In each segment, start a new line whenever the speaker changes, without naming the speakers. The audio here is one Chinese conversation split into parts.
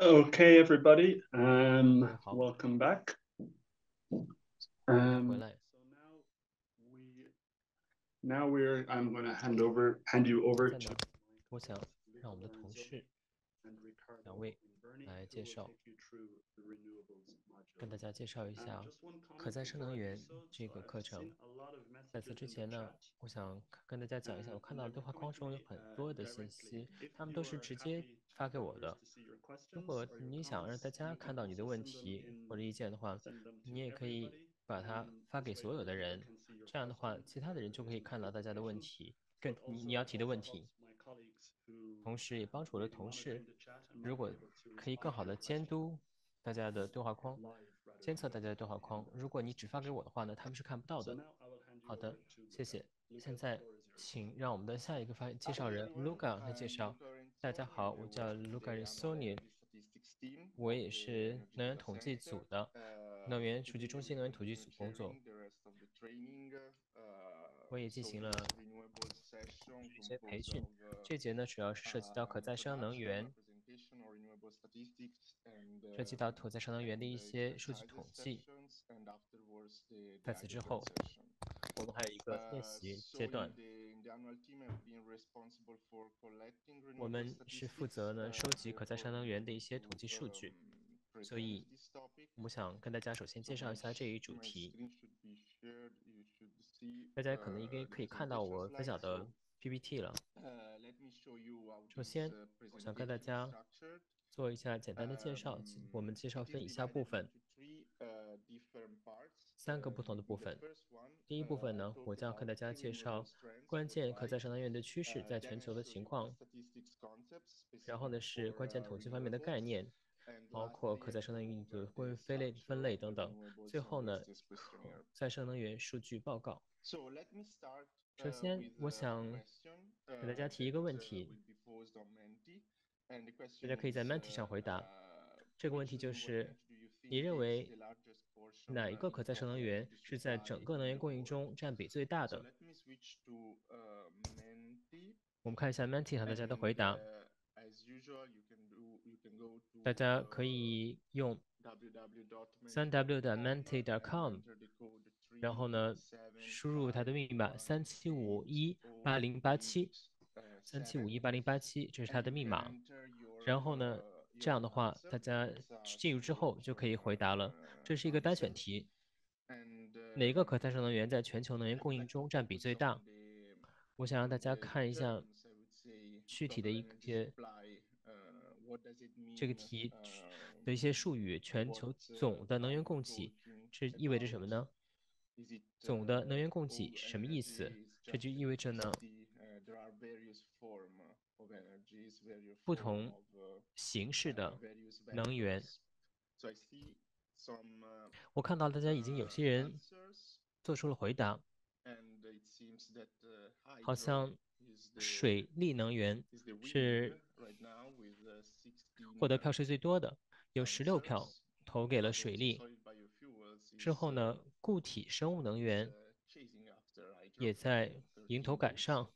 Okay, everybody, um,
各位好，
welcome back.
回
Um,
来。
so now we, now we're, I'm going to hand over, hand you over
现
to
在呢，我想让我们的同事
and Ricardo
两位
and Bernie,
来介绍，跟大家介绍一下可再生能源这个课程。在此之前呢，我想跟大家讲一下，我看到对话框中有很多的信息，他们都是直接发给我的。如果你想让大家看到你的问题或者意见的话，你也可以把它发给所有的人，这样的话其他的人就可以看到大家的问题，
跟
你你要提的问题。同时也帮助我的同事。如果可以更好的监督大家的对话框，监测大家的对话框。如果你只发给我的话呢，他们是看不到的。好的，谢谢。现在，请让我们的下一个发介绍人 Luca 来介绍。大家好，我叫 Luca
Sony，
我也是能源统计组的，能源数据中心能源统计组工作。我也进行了。一些培训。这节呢，主要是涉及到可再生能源，涉及到可再生能源的一些数据统计。在此之后，我们还有一个练习阶段。我们是负责呢收集可再生能源的一些统计数据。所以，我想跟大家首先介绍一下这一主题。大家可能应该可以看到我分享的 PPT 了。首先想跟大家做一下简单的介绍，我们介绍分以下部分：三个不同的部分。第一部分呢，我将要
跟
大家介绍关键可再生能源的趋势在全球的情况，然后呢是关键统计方面的概念。包括可再生能源的关于分类分类等等。最后呢，再生能源数据报告。首先，我想给大家提一个问题，大家可以在 Mentee 上回答这个问题，就是你认为哪一个可再生能源是在整个能源供应中占比最大的？我们看一下 Mentee 和大家的回答。大家可
uh,
以用
www.menti.com 3w.menti.com，and enter the code
然后呢输入它的密码三七五一八零八七，三七五一八零八七，这是它的密码。然后呢，这样的话，大家进入之后就可以回答了。这是一个单选题，哪个可再生能源在全球能源供应中占比最大？我想让大家看一下具体的一些这个题的一些术语，全球总的能源供给，这意味着什么呢？总的能源供给是什么意思？这就意味着呢，不同形式的能源。我看到大家已经有些人做出了回答，好像水力能源是获得票数最多的，有十六票投给了水力。之后呢，固体生物能源也在迎头赶上，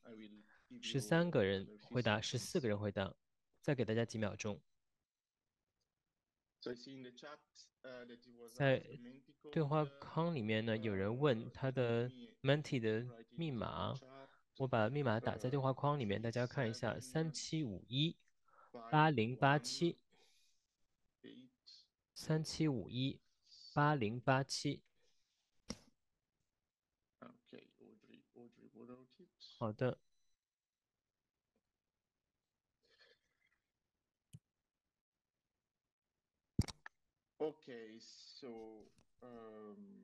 十三个人回答，十四个人回答。再给大家几秒钟。在对话框里面呢，有人问他的 Menti 的密码，我把密码打在对话框里面，大家看一下，三七五一八零八七，三七五一八零八七。好的。
Okay, so um,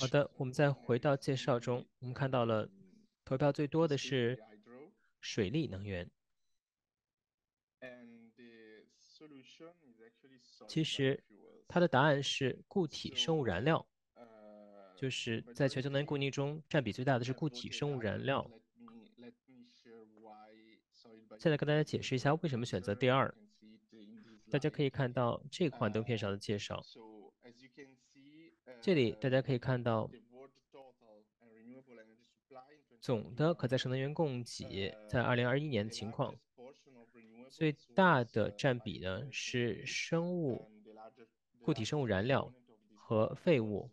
好的我们再回到介绍中我们看到了投票最多的是水利能源。其实它的答案是固体生物燃料就是在全球能源供应中占比最大的是固体生物燃料。现在跟大家解释一下为什么选择第二。大家可以看到这款灯片上的介绍。这里大家可以
uh,
看到总的可再生能源供
2021,
给在二零二一年的情况。最大的占比呢是生物、固体生物燃料和废物。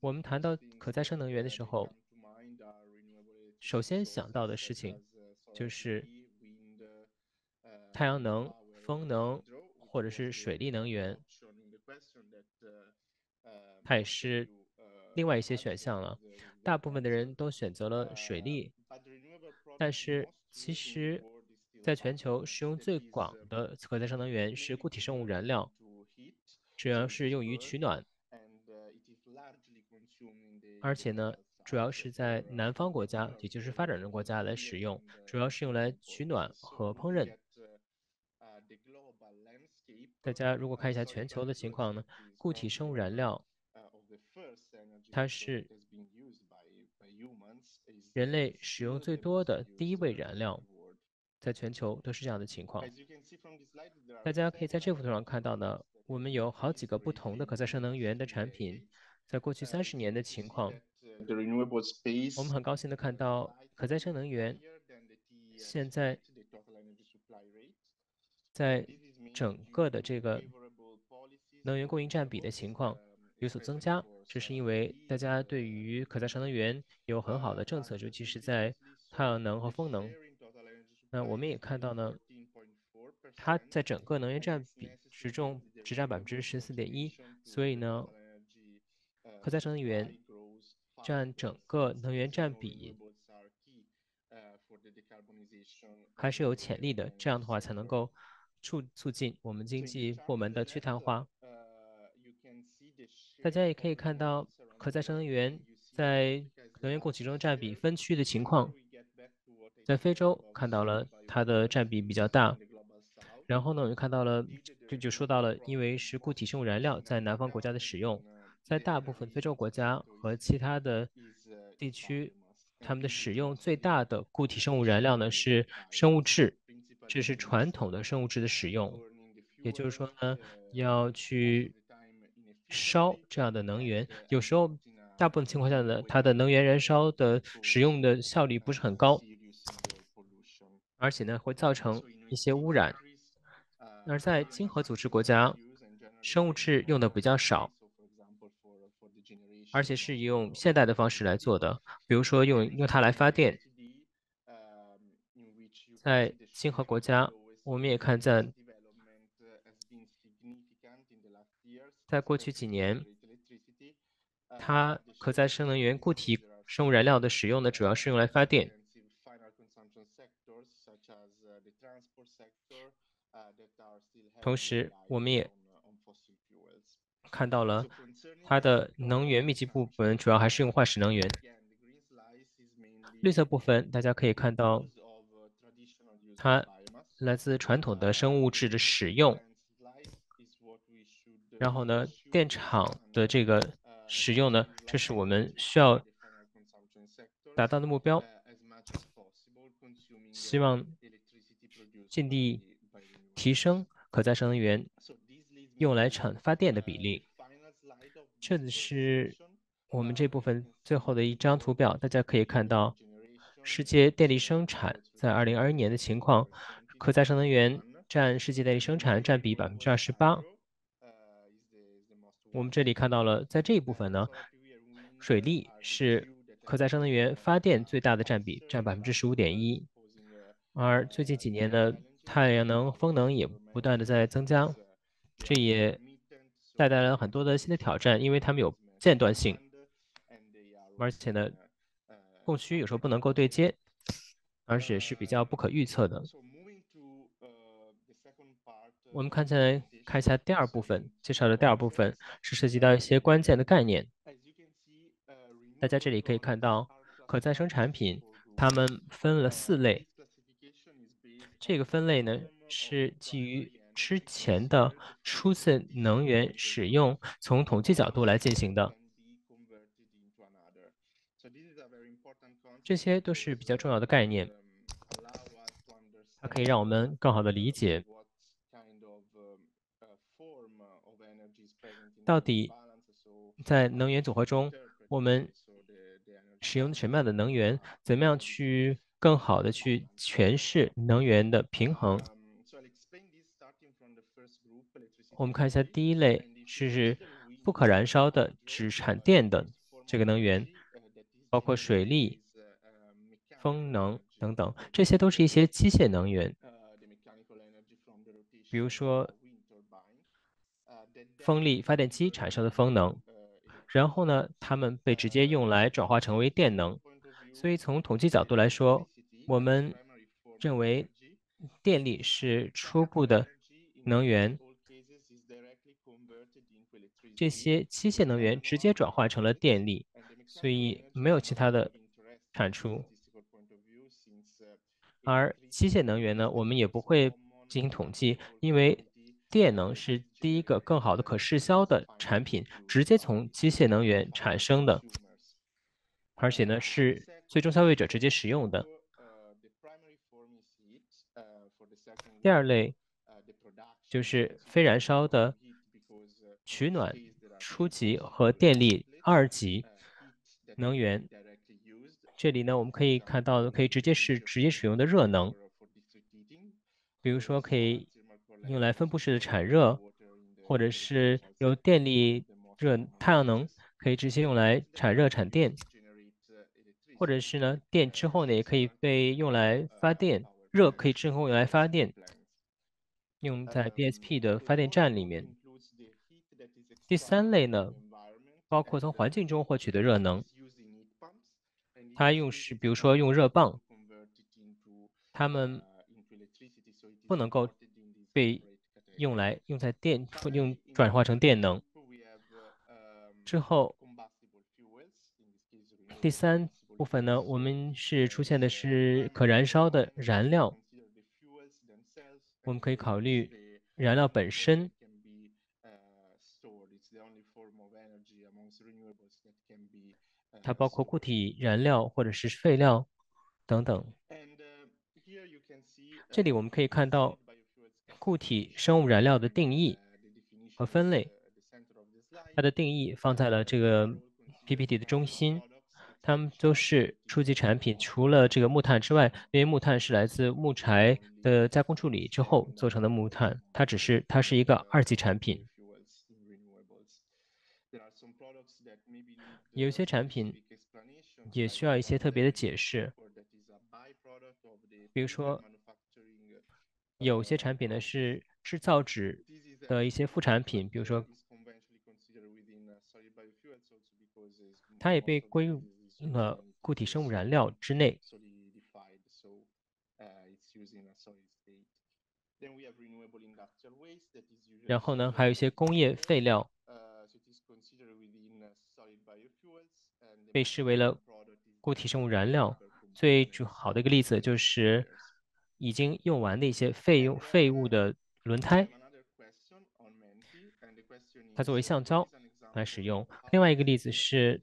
我们谈到可再生能源的时候，首先想到的事情就是太阳能、风能或者是水力能源，它也是另外一些选项了。大部分的人都选择了水利，但是其实，在全球使用最广的可再生能源是固体生物燃料，主要是用于取暖。而且呢，主要是在南方国家，也就是发展中国家来使用，主要是用来取暖和烹饪。大家如果看一下全球的情况呢，固体生物燃料，它是人类使用最多的第一位燃料，在全球都是这样的情况。大家可以在这幅图上看到呢，我们有好几个不同的可再生能源的产品。在过去三十年的情况，我们很高兴的看到可再生能源现在在整个的这个能源供应占比的情况有所增加。这是因为大家对于可再生能源有很好的政策，尤其是在太阳能和风能。那我们也看到呢，它在整个能源占比之中只占百分之十四点一，所以呢。可再生能源占整个能源占比还是有潜力的，这样的话才能够促促进我们经济部门的去碳化。大家也可以看到可再生能源在能源供给中占比分区的情况，在非洲看到了它的占比比较大，然后呢，我们看到了这就说到了，因为是固体生物燃料在南方国家的使用。在大部分非洲国家和其他的地区，他们的使用最大的固体生物燃料呢是生物质，这是传统的生物质的使用。也就是说呢，要去烧这样的能源，有时候大部分情况下呢，它的能源燃烧的使用的效率不是很高，而且呢会造成一些污染。而在经合组织国家，生物质用的比较少。而且是用现代的方式来做的，比如说用用它来发电。在星河国家，我们也看在，在过去几年，它可再生能源固体生物燃料的使用呢，主要是用来发电。同时，我们也看到了。它的能源密集部分主要还是用化石能源。绿色部分大家可以看到，它来自传统的生物质的使用。然后呢，电厂的这个使用呢，这是我们需要达到的目标。希望尽力提升可再生能源用来产发电的比例。这里是我们这部分最后的一张图表，大家可以看到世界电力生产在二零二一年的情况，可再生能源占世界电力生产占比百分之二十八。我们这里看到了，在这一部分呢，水力是可再生能源发电最大的占比，占百分之十五点一。而最近几年呢，太阳能、风能也不断的在增加，这也。带来了很多的新的挑战，因为它们有间断性，而且呢，供需有时候不能够对接，而且是比较不可预测的。我们看起来看一下第二部分，介绍的第二部分是涉及到一些关键的概念。大家这里可以看到，可再生产品它们分了四类，这个分类呢是基于。之前的初次能源使用，从统计角度来进行的，这些都是比较重要的概念，它可以让我们更好的理解，到底在能源组合中，我们使用什么样的能源，怎么样去更好的去诠释能源的平衡。我们看一下第一类是不可燃烧的，只产电的这个能源，包括水力、风能等等，这些都是一些机械能源，比如说风力发电机产生的风能。然后呢，它们被直接用来转化成为电能。所以从统计角度来说，我们认为电力是初步的能源。这些机械能源直接转化成了电力，所以没有其他的产出。而机械能源呢，我们也不会进行统计，因为电能是第一个更好的可视销的产品，直接从机械能源产生的，而且呢是最终消费者直接使用的。第二类就是非燃烧的取暖。初级和电力二级能源，这里呢，我们可以看到，可以直接是直接使用的热能，比如说可以用来分布式的产热，或者是由电力热太阳能可以直接用来产热产电，或者是呢，电之后呢也可以被用来发电，热可以之后用来发电，用在 BSP 的发电站里面。第三类呢，包括从环境中获取的热能，它用是比如说用热泵，它们不能够被用来用在电用转化成电能。之后，第三部分呢，我们是出现的是可燃烧的燃料，我们可以考虑燃料本身。它包括固体燃料或者是废料等等。这里我们可以看到固体生物燃料的定义和分类。它的定义放在了这个 PPT 的中心。它们都是初级产品，除了这个木炭之外，因为木炭是来自木柴的加工处理之后做成的木炭，它只是它是一个二级产品。有些产品也需要一些特别的解释，比如说，有些产品呢是制造纸的一些副产品，比如说，它也被归入了固体生物燃料之内。然后呢，还有一些工业废料。被视为了固体生物燃料，最主好的一个例子就是已经用完的一些废用废物的轮胎，它作为橡胶来使用。另外一个例子是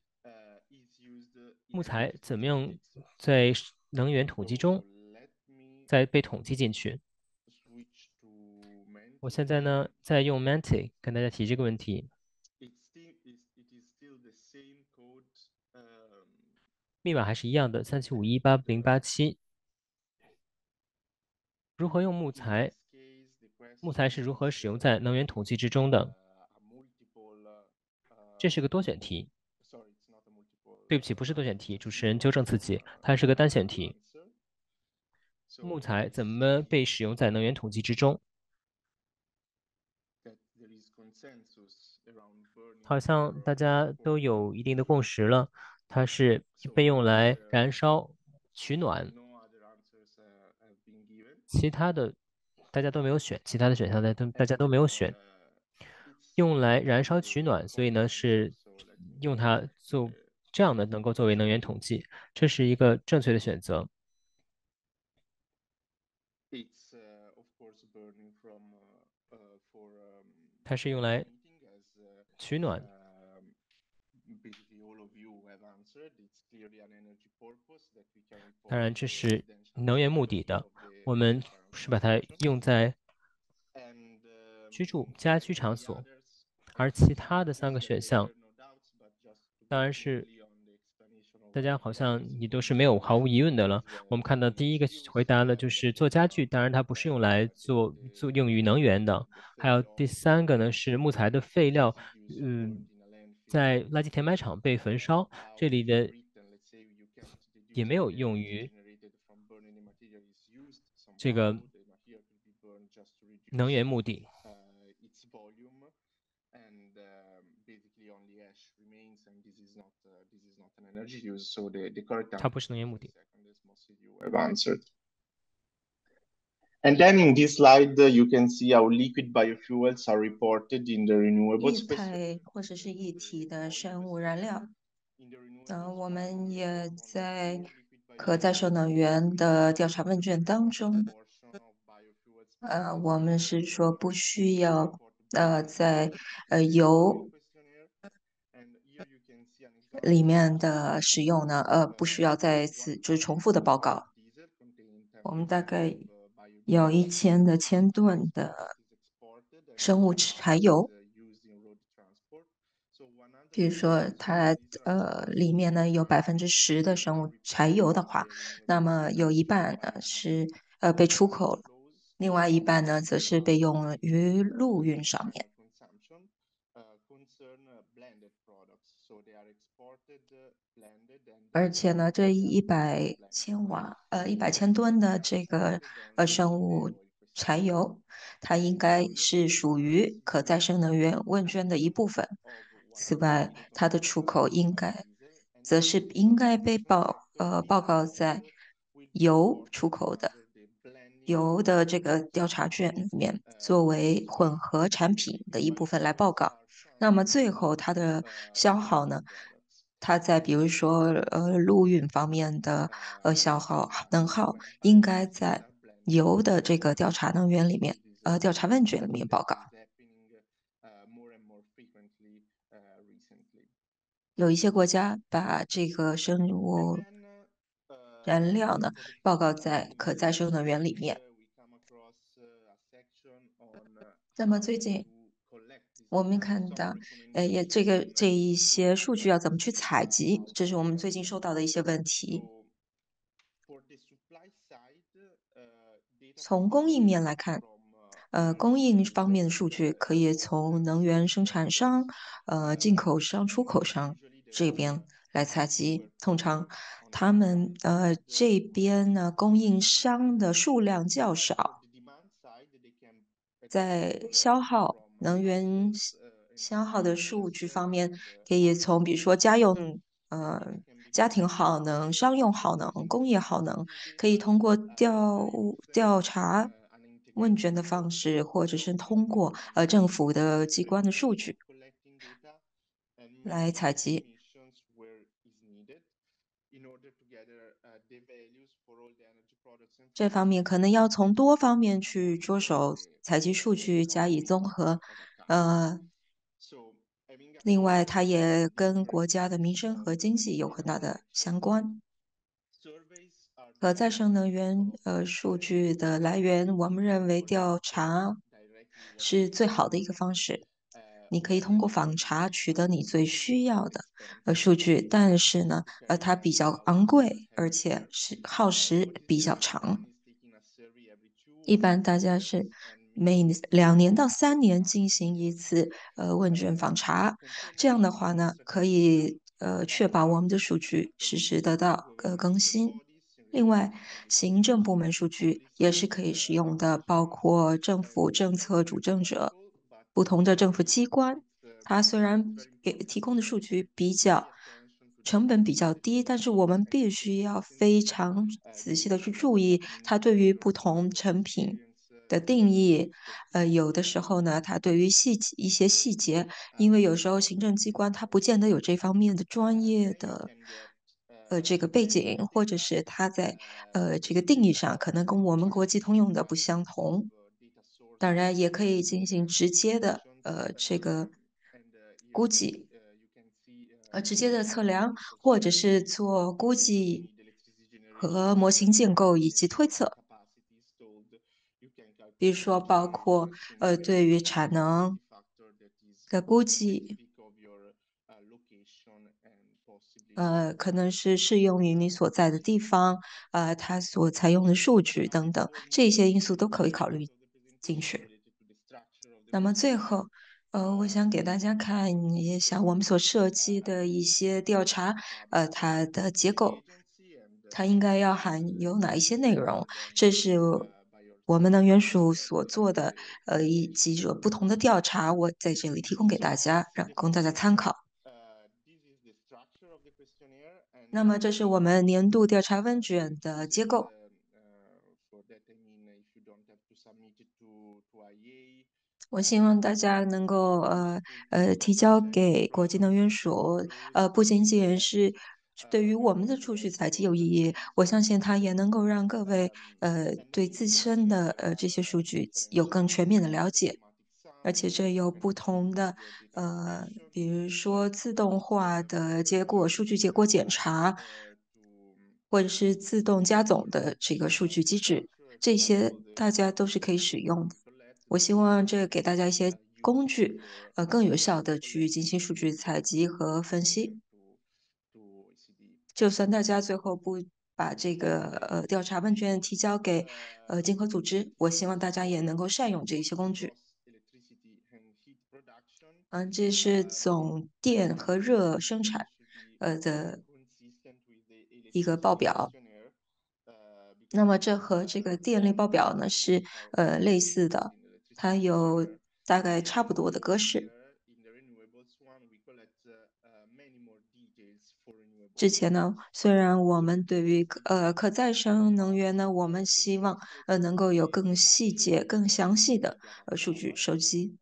木材怎么样在能源统计中再被统计进去。我现在呢在用 manti 跟大家提这个问题。密码还是一样的，三七五一八零八七。如何用木材？木材是如何使用在能源统计之中的？这是个多选题。对不起，不是多选题。主持人纠正自己，它是个单选题。木材怎么被使用在能源统计之中？好像大家都有一定的共识了。它是被用来燃烧取暖，其他的大家都没有选，其他的选项大都大家都没有选，用来燃烧取暖，所以呢是用它做这样的能够作为能源统计，这是一个正确的选择。它是用来取暖。当然，这是能源目的的。我们是把它用在居住家居场所，而其他的三个选项，当然是大家好像你都是没有毫无疑问的了。我们看到第一个回答的就是做家具，当然它不是用来做做用于能源的。还有第三个呢是木材的废料，嗯，在垃圾填埋场被焚烧，这里的也没有用于这个能源目的。它不是能源目的。
And then in this slide, you can see how liquid biofuels are reported in the renewable space.
液态或者是液体的生物燃料。嗯，我们也在可再生能源的调查问卷当中，呃，我们是说不需要呃在呃油。里面的使用呢，呃，不需要再次就是重复的报告。我们大概有一千的千吨的生物柴油，比如说它呃里面呢有百分之十的生物柴油的话，那么有一半呢是呃被出口了，另外一半呢则是被用于陆运上面。而且呢，这一百千瓦，呃，一百千吨的这个呃生物柴油，它应该是属于可再生能源问卷的一部分。此外，它的出口应该，则是应该被报呃报告在油出口的油的这个调查卷里面，作为混合产品的一部分来报告。那么最后它的消耗呢？它在比如说呃陆运方面的呃消耗能耗，应该在油的这个调查能源里面呃调查问卷里面报告。有一些国家把这个生物燃料呢报告在可再生能源里面。那么最近。我们看到，呃，也这个这一些数据要怎么去采集？这是我们最近收到的一些问题。从供应面来看，呃，供应方面的数据可以从能源生产商、呃，进口商、出口商这边来采集。通常，他们呃这边呢，供应商的数量较少，在消耗。能源消耗的数据方面，可以从比如说家用、呃家庭耗能、商用耗能、工业耗能，可以通过调调查问卷的方式，或者是通过呃政府的机关的数据来采集。这方面可能要从多方面去着手采集数据，加以综合。呃，另外，它也跟国家的民生和经济有很大的相关。可再生能源呃数据的来源，我们认为调查是最好的一个方式。你可以通过访查取得你最需要的呃数据，但是呢，呃，它比较昂贵，而且是耗时比较长。一般大家是每两年到三年进行一次呃问卷访查，这样的话呢，可以呃确保我们的数据实时得到呃更新。另外，行政部门数据也是可以使用的，包括政府政策主政者。不同的政府机关，它虽然给提供的数据比较成本比较低，但是我们必须要非常仔细的去注意它对于不同成品的定义。呃，有的时候呢，它对于细节一些细节，因为有时候行政机关它不见得有这方面的专业的呃这个背景，或者是它在呃这个定义上可能跟我们国际通用的不相同。当然也可以进行直接的呃这个估计，呃直接的测量，或者是做估计和模型建构以及推测。比如说包括呃对于产能的估计，呃，可能是适用于你所在的地方，呃，它所采用的数据等等，这些因素都可以考虑进去。那么最后，呃，我想给大家看一下我们所设计的一些调查，呃，它的结构，它应该要含有哪一些内容？这是我们能源署所做的，呃，以几者不同的调查，我在这里提供给大家，让供大家参考。那么，这是我们年度调查问卷的结构。我希望大家能够呃呃提交给国际能源署，呃不仅仅是对于我们的储蓄采集有意义，我相信它也能够让各位呃对自身的呃这些数据有更全面的了解，而且这有不同的呃，比如说自动化的结果数据结果检查，或者是自动加总的这个数据机制，这些大家都是可以使用的。我希望这给大家一些工具，呃，更有效的去进行数据采集和分析。就算大家最后不把这个呃调查问卷提交给呃经合组织，我希望大家也能够善用这一些工具。嗯，这是总电和热生产呃的一个报表。那么这和这个电力报表呢是呃类似的。它有大概差不多的格式。之前呢，虽然我们对于呃可再生能源呢，我们希望呃能够有更细节、更详细的呃数据收集。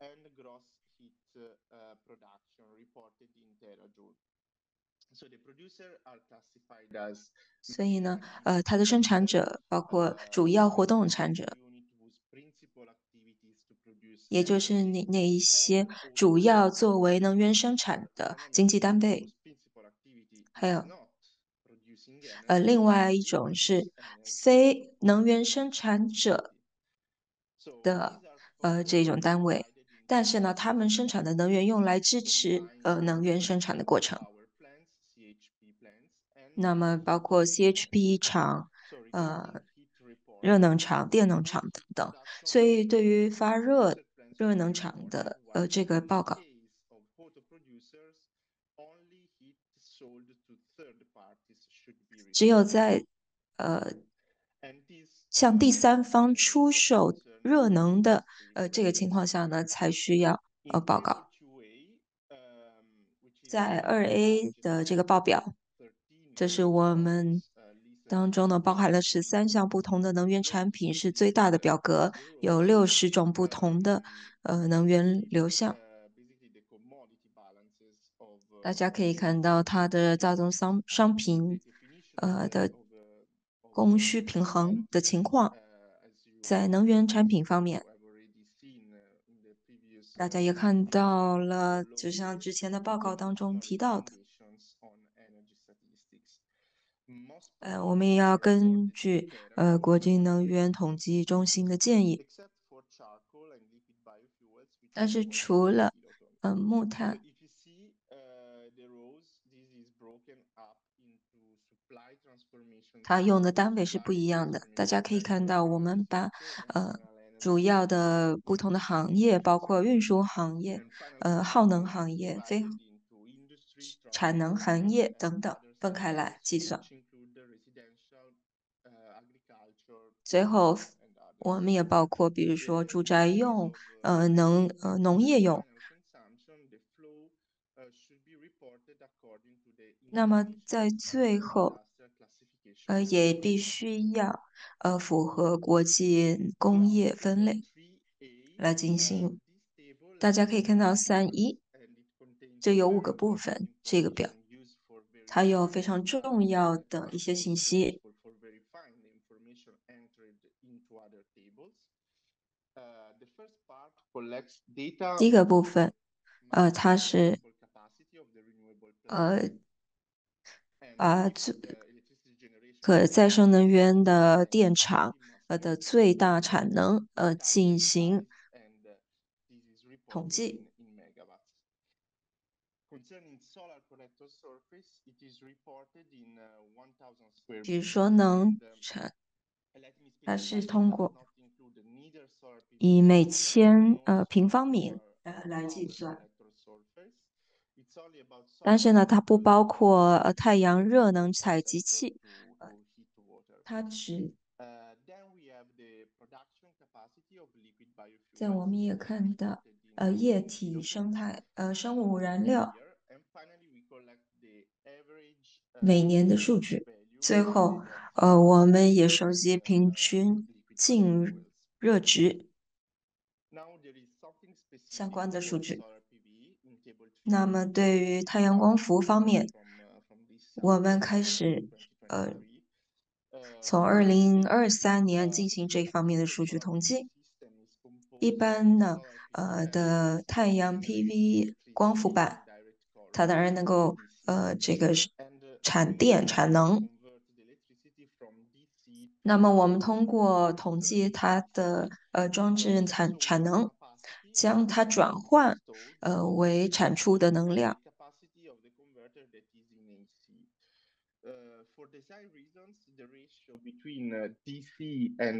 所以呢，呃，它的生产者包括主要活动产者。也就是那那一些主要作为能源生产的经济单位，还有，呃，另外一种是非能源生产者的呃这种单位，但是呢，他们生产的能源用来支持呃能源生产的过程。那么包括 CHP 厂，呃，热能厂、电能厂等等。所以对于发热。热能厂的呃这个报告，只有在呃向第三方出售热能的呃这个情况下呢，才需要呃报告。在二 A 的这个报表，这是我们。当中呢，包含了十三项不同的能源产品，是最大的表格，有六十种不同的呃能源流向。大家可以看到它的大宗商商品呃的供需平衡的情况，在能源产品方面，大家也看到了，就像之前的报告当中提到的。呃，我们也要根据呃国际能源统计中心的建议，但是除了嗯木炭，它用的单位是不一样的。大家可以看到，我们把呃主要的不同的行业，包括运输行业、呃耗能行业、非产能行业等等分开来计算。最后，我们也包括，比如说住宅用，呃，能呃农业用。那么在最后，呃，也必须要呃符合国际工业分类来进行。大家可以看到三一，这有五个部分，这个表，它有非常重要的一些信息。第一个部分，呃，它是呃啊最可再生能源的电厂呃的最大产能呃进行统计。比如说能产，它是通过以每千呃平方米呃来计算，但是呢，它不包括呃太阳热能采集器，它只。在我们也看到，呃，液体生态，呃，生物燃料每年的数据。最后，呃，我们也收集平均净热值相关的数据。那么，对于太阳光伏方面，我们开始，呃，从二零二三年进行这方面的数据统计。一般呢，呃的太阳 PV 光伏板，它当然能够，呃，这个是产电产能。那么我们通过统计它的呃装置产产能，将它转换呃为产出的能量。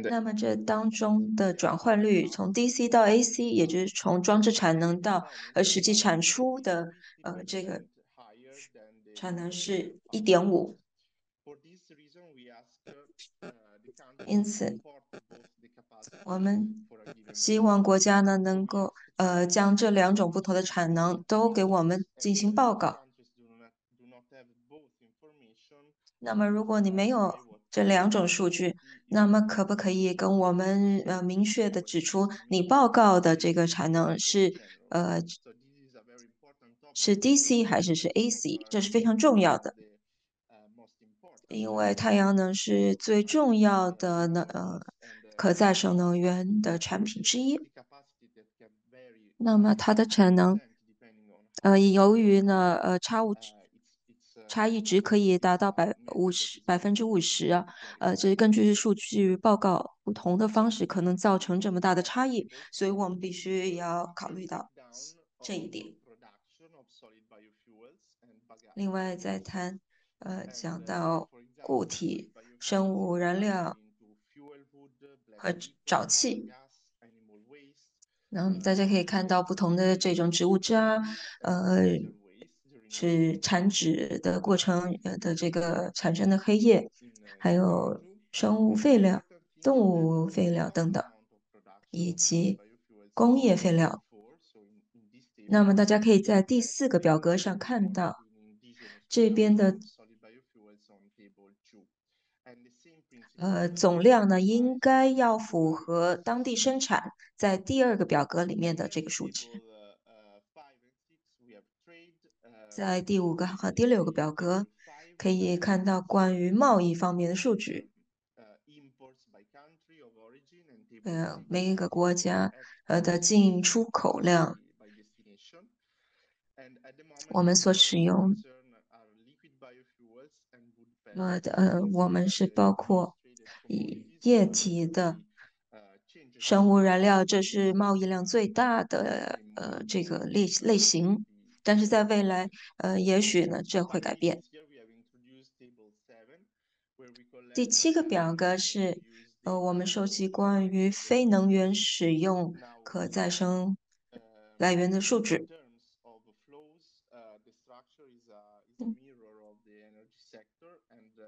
那么这当中的转换率从 DC 到 AC，也就是从装置产能到呃实际产出的呃这个产能是一点五。因此，我们希望国家呢能够呃将这两种不同的产能都给我们进行报告。那么，如果你没有这两种数据，那么可不可以跟我们呃明确的指出你报告的这个产能是呃是 DC 还是是 AC？这是非常重要的。因为太阳能是最重要的能呃可再生能源的产品之一，那么它的产能，呃，由于呢呃差误差异值可以达到百五十百分之五十啊，呃，这是根据数据报告不同的方式可能造成这么大的差异，所以我们必须要考虑到这一点。另外再谈。呃，讲到固体生物燃料和沼气，然后大家可以看到不同的这种植物渣，呃，是产脂的过程的这个产生的黑液，还有生物废料、动物废料等等，以及工业废料。那么大家可以在第四个表格上看到这边的。呃，总量呢应该要符合当地生产，在第二个表格里面的这个数值，在第五个和第六个表格可以看到关于贸易方面的数据。呃，每一个国家呃的进出口量，我们所使用。呃呃，我们是包括以液体的生物燃料，这是贸易量最大的呃这个类类型。但是在未来，呃，也许呢这会改变。第七个表格是呃我们收集关于非能源使用可再生来源的数据。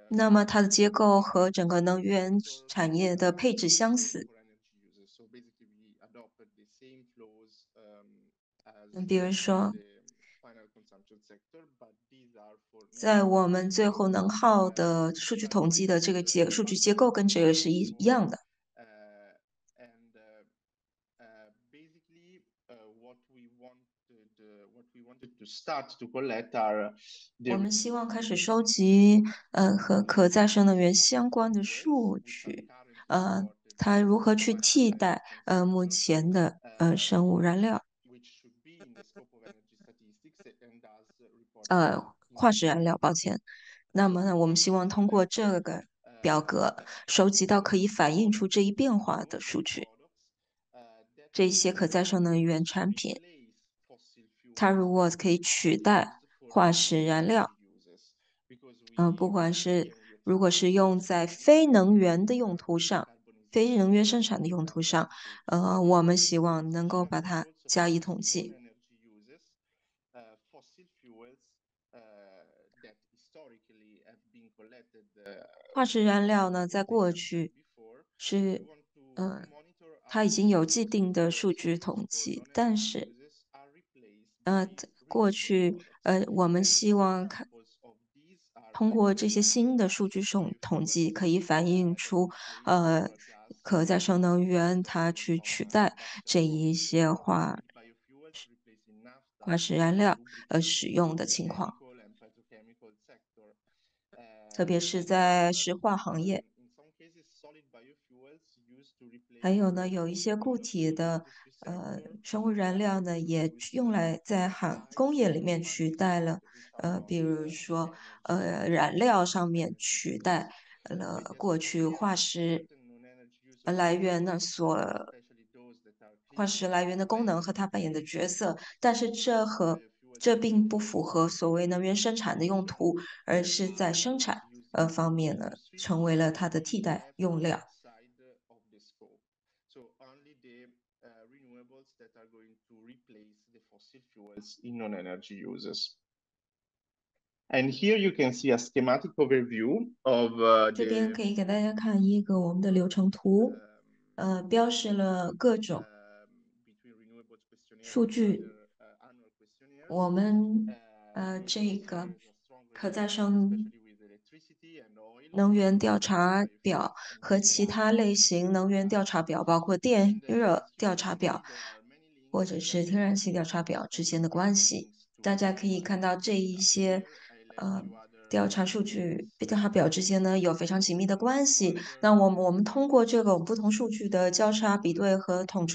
那么它的结构和整个能源产业的配置相似。比如说，在我们最后能耗的数据统计的这个结数据结构跟这个是一一样的。我们希望开始收集，呃，和可再生能源相关的数据，呃，它如何去替代，呃，目前的，呃，生物燃料，呃，化石燃料，抱歉。那么呢，我们希望通过这个表格收集到可以反映出这一变化的数据，这些可再生能源产品。它如果可以取代化石燃料，嗯，不管是如果是用在非能源的用途上，非能源生产的用途上，呃，我们希望能够把它加以统计。化石燃料呢，在过去是，呃，它已经有既定的数据统计，但是，呃，过去，呃，我们希望看通过这些新的数据统统计，可以反映出，呃，可再生能源它去取代这一些化化石燃料呃使用的情况。特别是在石化行业，还有呢，有一些固体的呃生物燃料呢，也用来在航工业里面取代了，呃，比如说呃燃料上面取代了过去化石来源呢所化石来源的功能和它扮演的角色，但是这和这并不符合所谓能源生产的用途，而是在生产。呃方面呢，成为了它的替代用料。
And here you can see a schematic overview of
这边可以给大家看一个我们的流程图，呃，标示了各种数据。我们呃这个可再生。能源调查表和其他类型能源调查表，包括电热调查表或者是天然气调查表之间的关系，大家可以看到这一些呃调查数据调查表之间呢有非常紧密的关系。那我们我们通过这种不同数据的交叉比对和统筹。